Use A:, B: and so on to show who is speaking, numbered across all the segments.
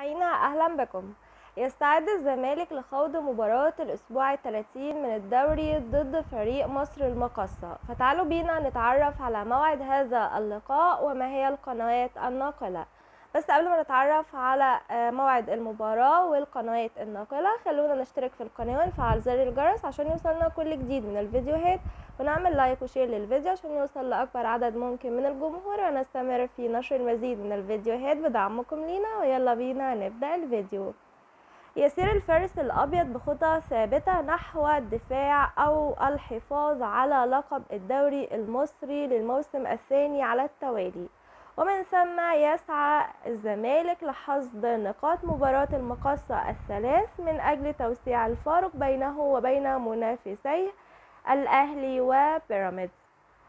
A: مستمعينا أهلا بكم؟ يستعد الزمالك لخوض مباراة الأسبوع الثلاثين من الدوري ضد فريق مصر المقاصة. فتعالوا بينا نتعرف على موعد هذا اللقاء وما هي القنوات الناقلة. بس قبل ما نتعرف على آه، موعد المباراة والقنوات الناقلة خلونا نشترك في القناة ونفعل زر الجرس عشان يوصلنا كل جديد من الفيديوهات. ونعمل like و share للفيديو عشان يوصل لأكبر عدد ممكن من الجمهور. ونستمر في نشر المزيد من الفيديوهات بدعمكم لينا. ويلا بينا نبدأ الفيديو. يسير الفارس الأبيض بخطى ثابتة نحو الدفاع أو الحفاظ على لقب الدوري المصري للموسم الثاني على التوالي. ومن ثم يسعى الزمالك لحصد نقاط مباراة المقصة الثلاث من أجل توسيع الفارق بينه وبين منافسيه الأهلي وبيراميدز.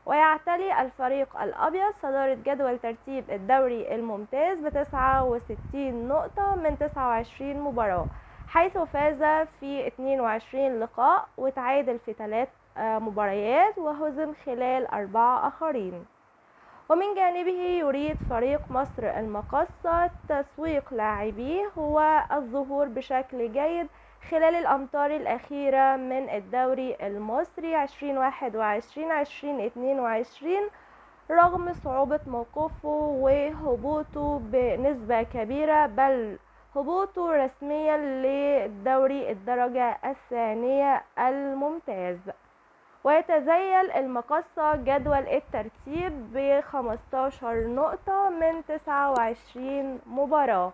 A: ويعتلي الفريق الأبيض صدارة جدول ترتيب الدوري الممتاز بتسعة وستين نقطة من تسعة وعشرين مباراة حيث فاز في 22 لقاء وتعادل في ثلاث مباريات وهزم خلال أربعة آخرين. ومن جانبه يريد فريق مصر المقصة تسويق لاعبيه والظهور بشكل جيد خلال الأمتار الأخيرة من الدوري المصري 2021-2022 رغم صعوبة موقفه وهبوطه بنسبة كبيرة بل هبوطه رسميا لدوري الدرجة الثانية الممتاز. ويتزيل المقصة جدول الترتيب ب 15 نقطة من 29 مباراة.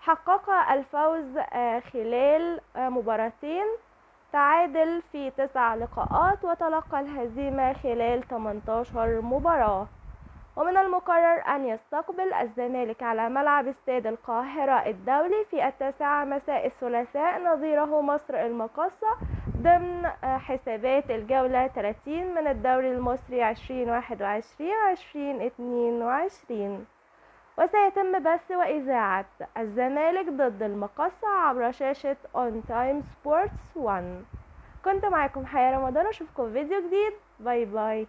A: حقق الفوز خلال مباراتين. تعادل في تسع لقاءات وتلقى الهزيمة خلال 18 مباراة. ومن المقرر أن يستقبل الزمالك على ملعب استاد القاهرة الدولي في التاسعة مساء الثلاثاء نظيره مصر المقصة ضمن حسابات الجولة 30 من الدوري المصري 2021-2022 وسيتم بث وإذاعة الزمالك ضد المقصة عبر شاشة On Time Sports 1 كنت معكم حياة رمضان أشوفكم في فيديو جديد. باي باي.